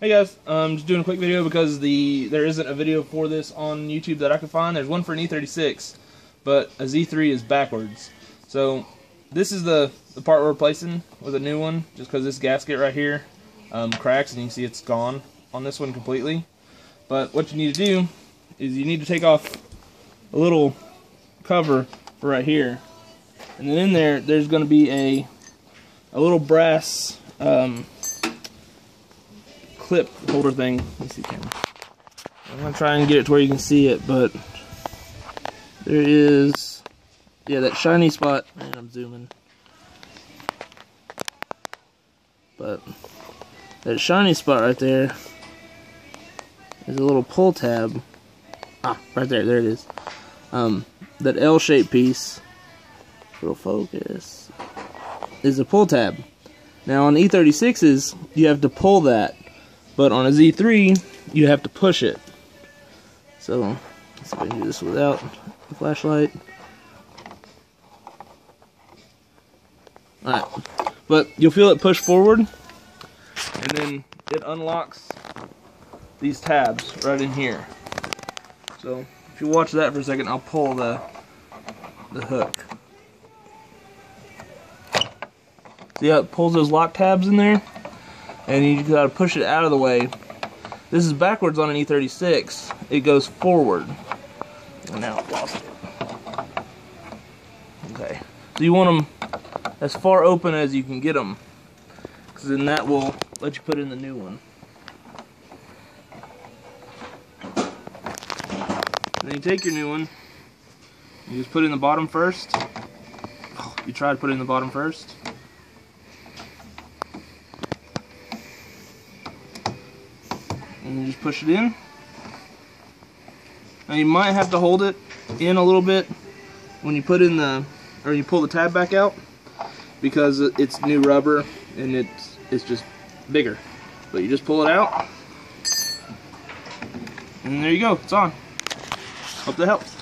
Hey guys, I'm just doing a quick video because the there isn't a video for this on YouTube that I could find. There's one for an E36, but a Z3 is backwards. So this is the, the part we're replacing with a new one, just because this gasket right here um, cracks and you can see it's gone on this one completely. But what you need to do is you need to take off a little cover right here. And then in there, there's going to be a, a little brass um, clip holder thing. I'm gonna try and get it to where you can see it, but there is, yeah, that shiny spot. Man, I'm zooming. But that shiny spot right there is a little pull tab. Ah, right there, there it is. Um, that L-shaped piece, little focus, is a pull tab. Now on E36s, you have to pull that but on a Z3, you have to push it. So, let's can do this without the flashlight. Alright, but you'll feel it push forward, and then it unlocks these tabs right in here. So, if you watch that for a second, I'll pull the, the hook. See how it pulls those lock tabs in there? And you gotta push it out of the way. This is backwards on an E36. It goes forward. And now I've lost it. Okay. So you want them as far open as you can get them. Because then that will let you put in the new one. Then you take your new one. You just put it in the bottom first. You try to put it in the bottom first. And just push it in. Now you might have to hold it in a little bit when you put in the, or you pull the tab back out because it's new rubber and it's, it's just bigger. But you just pull it out and there you go, it's on. Hope that helps.